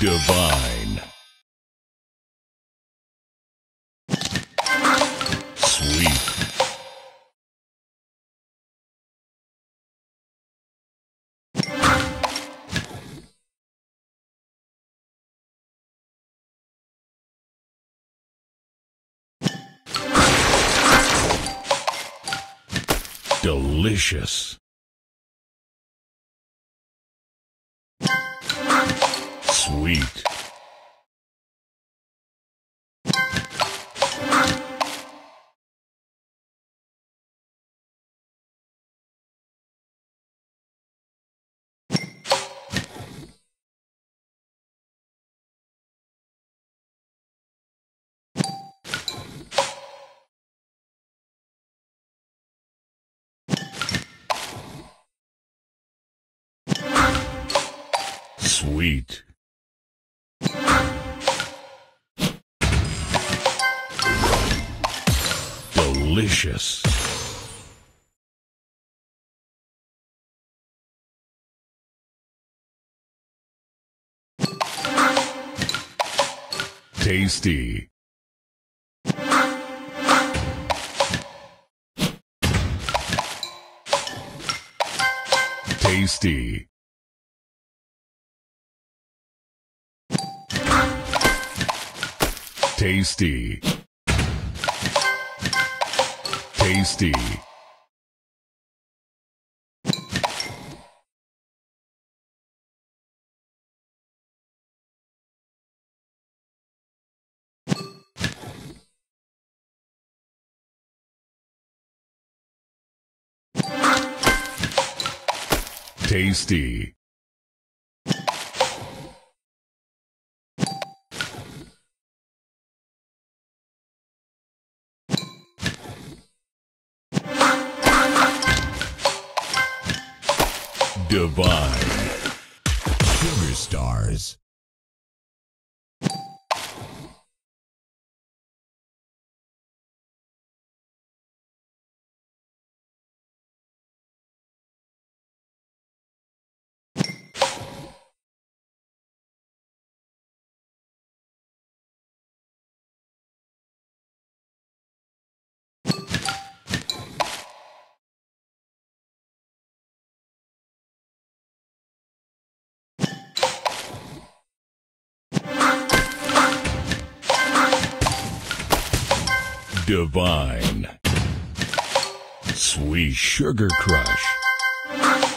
Divine. Sweet. Delicious. Sweet. Sweet. Delicious. Tasty. Tasty. Tasty. Tasty. Tasty. Divine. Sugar stars. Divine. Sweet Sugar Crush.